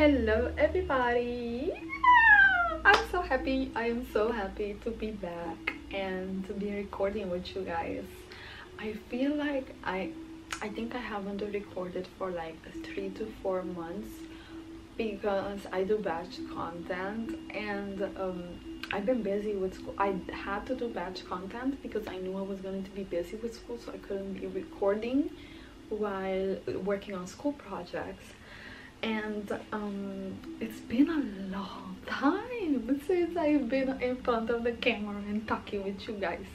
hello everybody. I'm so happy. I am so happy to be back and to be recording with you guys. I feel like i i think i haven't recorded for like three to four months because i do batch content and um I've been busy with school. I had to do batch content because I knew I was going to be busy with school, so I couldn't be recording while working on school projects and um, it's been a long time since I've been in front of the camera and talking with you guys.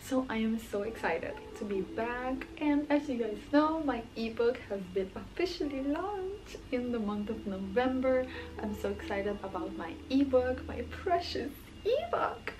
So I am so excited to be back. And as you guys know my ebook has been officially launched in the month of November. I'm so excited about my ebook my precious ebook.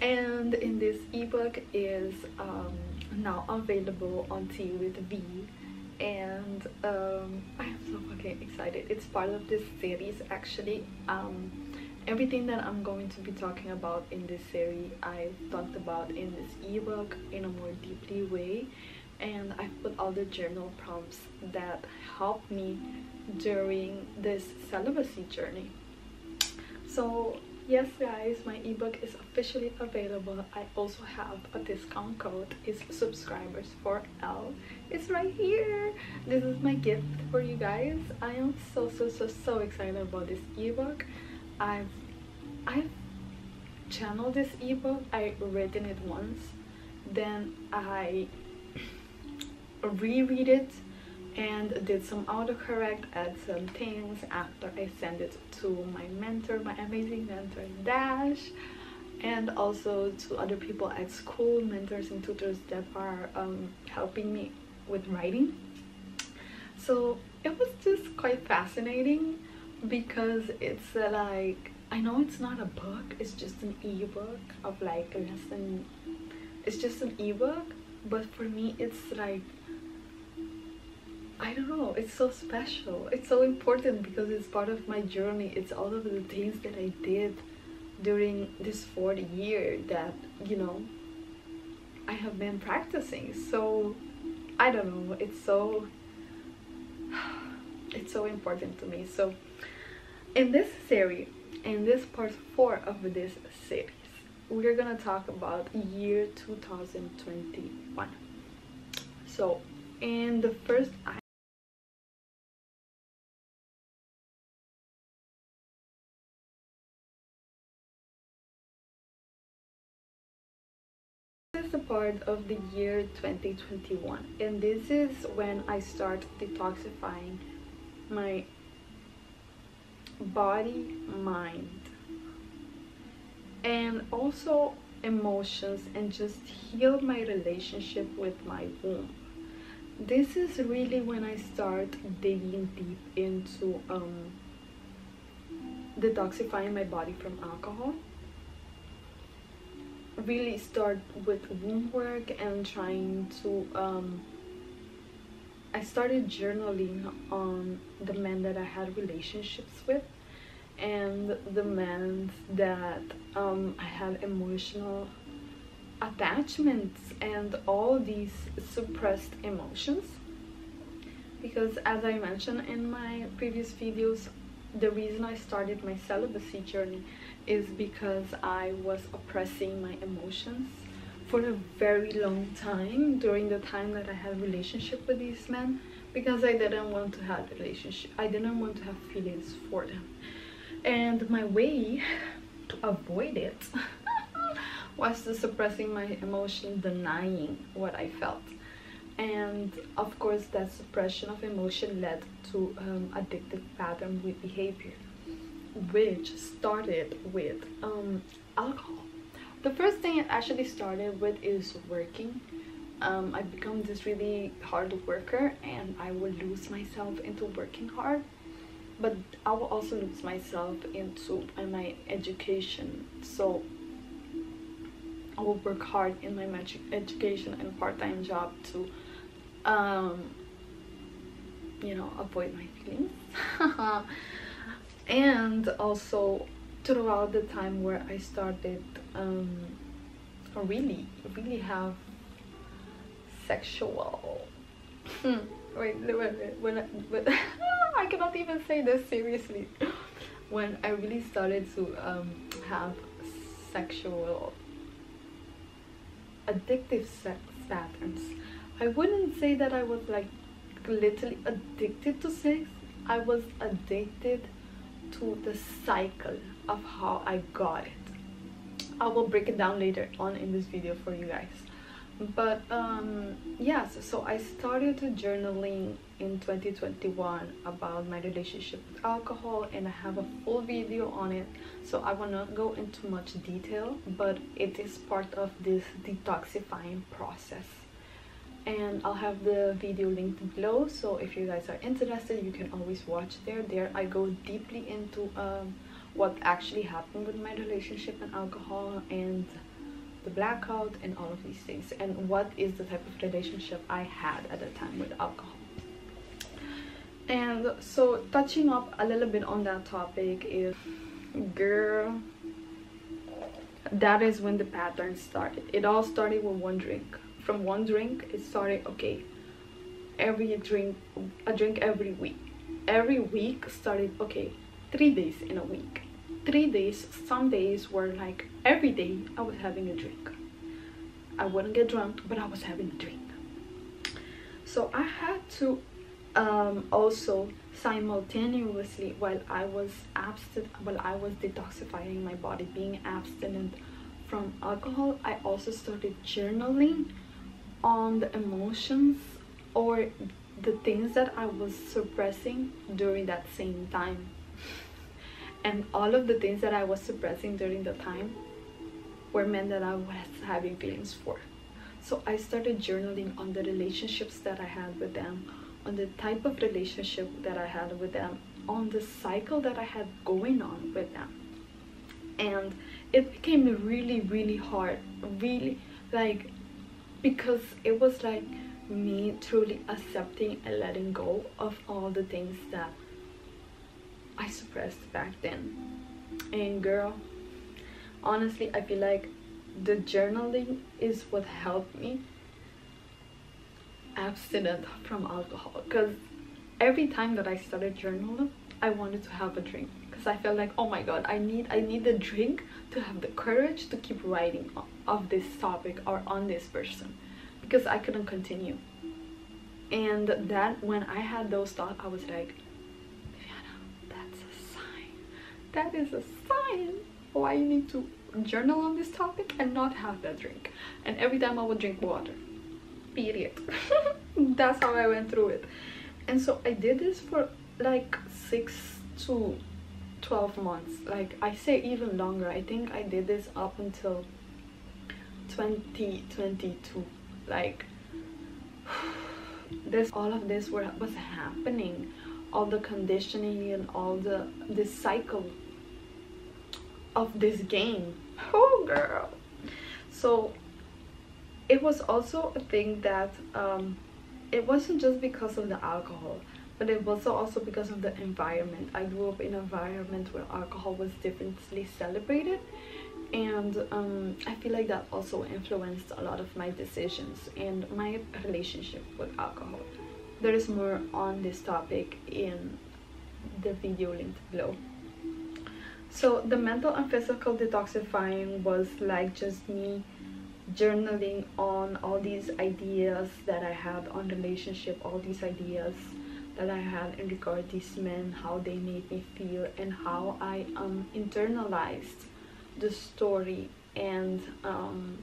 And in this ebook is um, now available on Tea with Vi and um, I am so fucking excited. It's part of this series actually. Um, everything that I'm going to be talking about in this series I've talked about in this ebook in a more deeply way and I've put all the journal prompts that helped me during this celibacy journey. So yes guys my ebook is officially available. I also have a discount code. It's subscribers for l. It's right here. This is my gift for you guys. I am so so so so excited about this ebook. I've i've channeled this ebook. I written it once. Then i reread it and did some autocorrect add some things after I sent it to my mentor my amazing mentor Dash and also to other people at school mentors and tutors that are um, helping me with writing. So it was just quite fascinating because it's uh, like I know it's not a book it's just an ebook of like less than it's just an ebook but for me it's like I don't know, it's so special. It's so important because it's part of my journey. It's all of the things that I did during this 40 year that, you know, I have been practicing. So, I don't know, it's so it's so important to me. So, in this series, in this part 4 of this series, we're going to talk about year 2021. So, in the first part of the year 2021 and this is when I start detoxifying my body, mind and also emotions and just heal my relationship with my womb. This is really when I start digging deep into um, detoxifying my body from alcohol really start with womb work and trying to um, I started journaling on the men that I had relationships with and the men that um, I had emotional attachments and all these suppressed emotions. Because as I mentioned in my previous videos the reason I started my celibacy journey is because I was oppressing my emotions for a very long time during the time that I had relationship with these men because I didn't want to have relationship I didn't want to have feelings for them. And my way to avoid it was to suppressing my emotion denying what I felt. And of course that suppression of emotion led to um, addictive pattern with behavior which started with um, alcohol. The first thing it actually started with is working. Um, I become this really hard worker and I will lose myself into working hard but I will also lose myself into my education. So I will work hard in my education and part-time job to um, you know avoid my feelings and also throughout the time where I started um, really really have sexual hmm, wait wait wait, wait, wait. I cannot even say this seriously. when I really started to um, have sexual addictive sex patterns. I wouldn't say that I was like literally addicted to sex. I was addicted to the cycle of how I got it. I will break it down later on in this video for you guys but um yes so i started journaling in 2021 about my relationship with alcohol and i have a full video on it so i will not go into much detail but it is part of this detoxifying process and i'll have the video linked below so if you guys are interested you can always watch there. There i go deeply into um, what actually happened with my relationship and alcohol and the blackout and all of these things and what is the type of relationship I had at the time with alcohol. And so touching up a little bit on that topic is girl that is when the pattern started. It all started with one drink from one drink it started okay every drink a drink every week every week started okay three days in a week three days some days were like every day I was having a drink. I wouldn't get drunk, but I was having a drink. So I had to um, also simultaneously while I was abstinent, while I was detoxifying my body, being abstinent from alcohol, I also started journaling on the emotions or the things that I was suppressing during that same time. And all of the things that I was suppressing during the time were men that I was having feelings for. So I started journaling on the relationships that I had with them, on the type of relationship that I had with them, on the cycle that I had going on with them. And it became really, really hard, really like because it was like me truly accepting and letting go of all the things that I suppressed back then. And girl, honestly i feel like the journaling is what helped me abstinent from alcohol because every time that i started journaling i wanted to have a drink because i felt like oh my god i need i need a drink to have the courage to keep writing of this topic or on this person because i couldn't continue. And that when i had those thoughts i was like Viviana, that's a sign. That is a sign why you need to journal on this topic and not have that drink. And every time i would drink water. Period. That's how i went through it. And so i did this for like six to 12 months. Like i say even longer. I think i did this up until 2022 like this all of this were, was happening. All the conditioning and all the this cycle of this game. Oh girl. So it was also a thing that um, it wasn't just because of the alcohol but it was also because of the environment. I grew up in an environment where alcohol was differently celebrated. And um, i feel like that also influenced a lot of my decisions and my relationship with alcohol. There is more on this topic in the video linked below. So the mental and physical detoxifying was like just me journaling on all these ideas that I had on relationship, all these ideas that I had in regard these men, how they made me feel and how I um internalized the story and um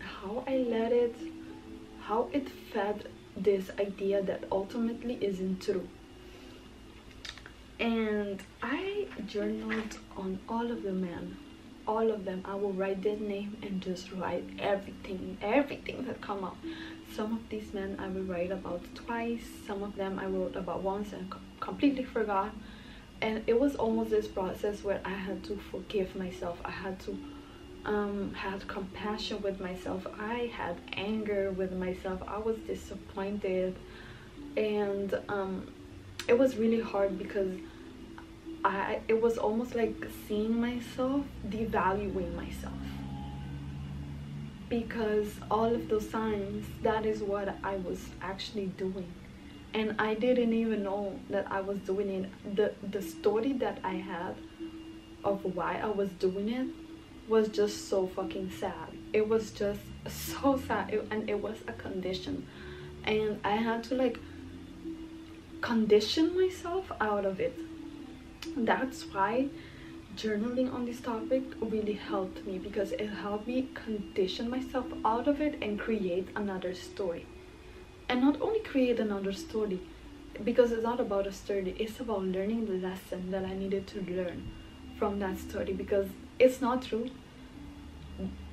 how I let it how it fed this idea that ultimately isn't true. And I journaled on all of the men all of them. I will write their name and just write everything everything that come up some of these men I will write about twice some of them I wrote about once and completely forgot. And it was almost this process where I had to forgive myself. I had to um, had compassion with myself. I had anger with myself. I was disappointed. And um, it was really hard because I it was almost like seeing myself devaluing myself because all of those signs that is what I was actually doing and I didn't even know that I was doing it. The the story that I had of why I was doing it was just so fucking sad. It was just so sad it, and it was a condition and I had to like condition myself out of it. That's why journaling on this topic really helped me because it helped me condition myself out of it and create another story. And not only create another story, because it's not about a story, it's about learning the lesson that I needed to learn from that story because it's not true.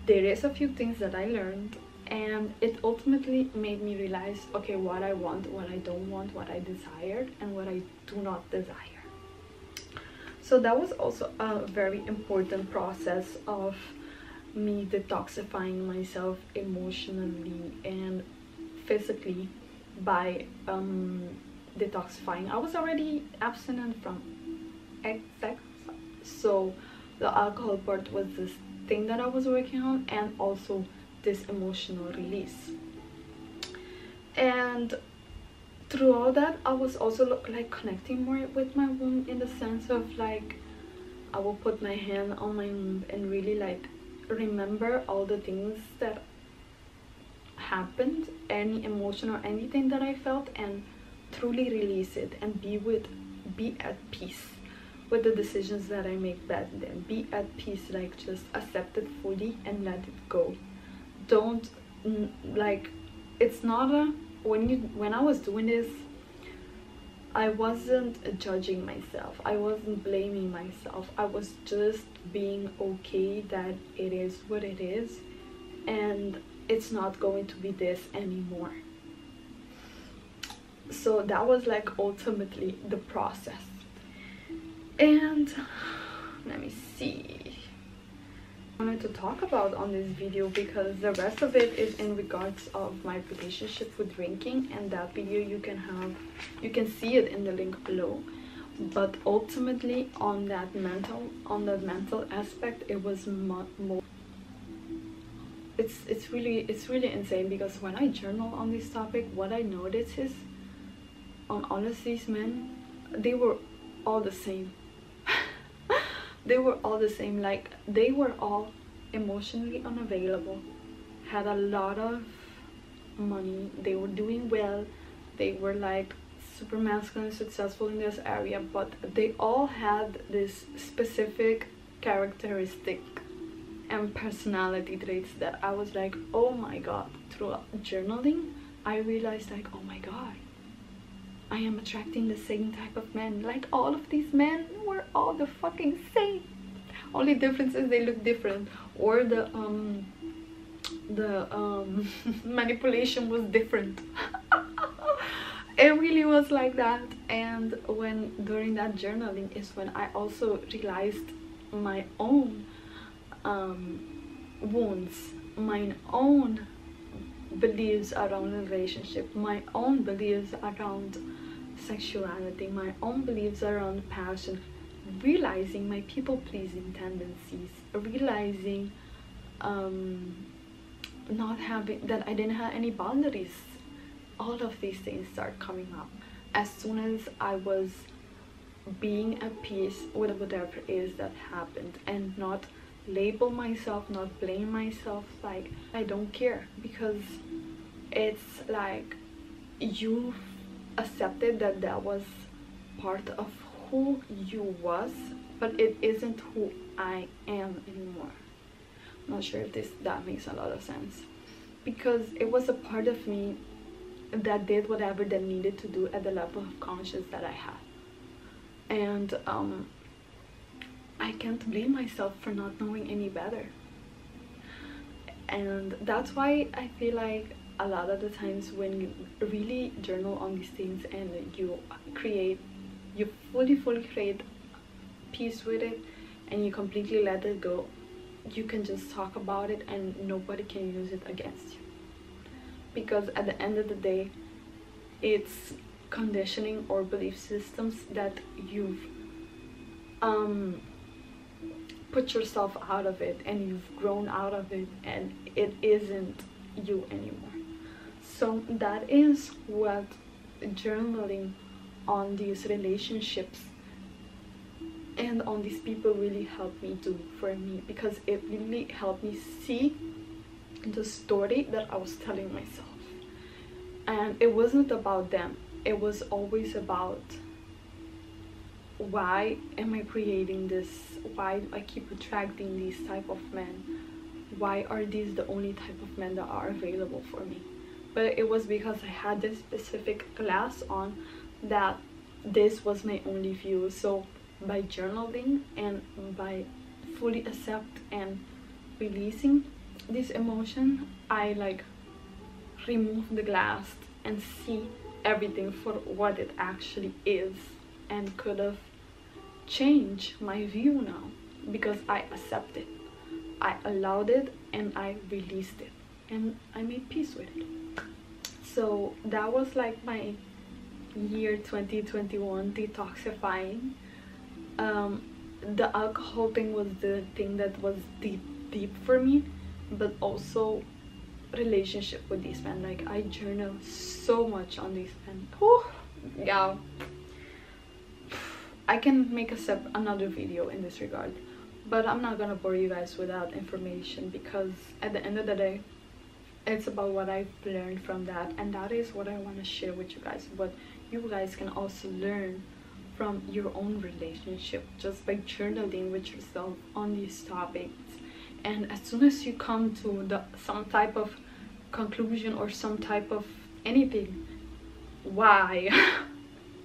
There is a few things that I learned and it ultimately made me realize okay what I want, what I don't want, what I desired and what I do not desire so that was also a very important process of me detoxifying myself emotionally and physically by um, detoxifying. I was already abstinent from sex so the alcohol part was this thing that i was working on and also this emotional release. And through all that i was also like connecting more with my womb in the sense of like i will put my hand on my womb and really like remember all the things that happened any emotion or anything that i felt and truly release it and be with be at peace with the decisions that i make back then. Be at peace like just accept it fully and let it go. Don't like it's not a when you when I was doing this I wasn't judging myself. I wasn't blaming myself. I was just being okay that it is what it is and it's not going to be this anymore. So that was like ultimately the process. And let me see wanted to talk about on this video because the rest of it is in regards of my relationship with drinking and that video you can have you can see it in the link below. But ultimately on that mental on the mental aspect it was more it's it's really it's really insane because when i journal on this topic what i notice is on of these men they were all the same they were all the same like they were all emotionally unavailable had a lot of money they were doing well they were like super masculine successful in this area but they all had this specific characteristic and personality traits that i was like oh my god. Through journaling i realized like oh my god I am attracting the same type of men. Like all of these men were all the fucking same. Only difference is they look different or the um the um manipulation was different. it really was like that and when during that journaling is when I also realized my own um, wounds, my own beliefs around relationship, my own beliefs around sexuality, my own beliefs around passion, realizing my people pleasing tendencies, realizing um, not having that I didn't have any boundaries. All of these things start coming up as soon as I was being at peace with whatever is that happened and not label myself, not blame myself like I don't care because it's like you accepted that that was part of who you was but it isn't who I am anymore. I'm not sure if this that makes a lot of sense. Because it was a part of me that did whatever they needed to do at the level of conscience that I had. And um, I can't blame myself for not knowing any better. And that's why I feel like a lot of the times when you really journal on these things and you create you fully fully create peace with it and you completely let it go you can just talk about it and nobody can use it against you. Because at the end of the day it's conditioning or belief systems that you've um put yourself out of it and you've grown out of it and it isn't you anymore so that is what journaling on these relationships and on these people really helped me do for me because it really helped me see the story that I was telling myself. And it wasn't about them. It was always about why am I creating this? Why do I keep attracting these type of men? Why are these the only type of men that are available for me? But it was because I had this specific glass on that this was my only view. So by journaling and by fully accept and releasing this emotion i like remove the glass and see everything for what it actually is and could have changed my view now because i accepted i allowed it and i released it and i made peace with it so that was like my year 2021 detoxifying. Um, the alcohol thing was the thing that was deep deep for me but also relationship with these men. Like i journal so much on these men. Oh yeah. I can make a another video in this regard but i'm not gonna bore you guys without information because at the end of the day it's about what i've learned from that and that is what i want to share with you guys but you guys can also learn from your own relationship just by journaling with yourself on these topics. And as soon as you come to the some type of conclusion or some type of anything why?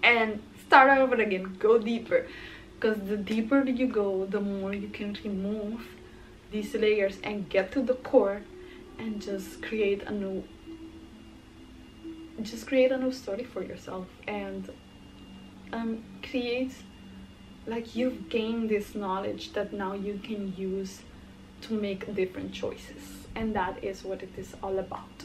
And start over again go deeper. Because the deeper you go the more you can remove these layers and get to the core and just create a new just create a new story for yourself. And um, create like you've gained this knowledge that now you can use to make different choices. And that is what it is all about.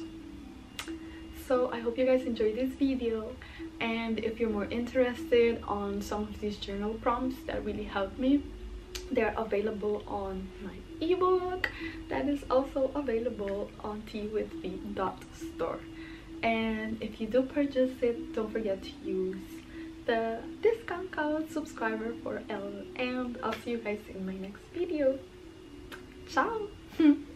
So i hope you guys enjoyed this video. And if you're more interested on some of these journal prompts that really helped me they're available on my ebook that is also available on teawithvi.store and if you do purchase it don't forget to use the discount code subscriber for L and I'll see you guys in my next video. Ciao!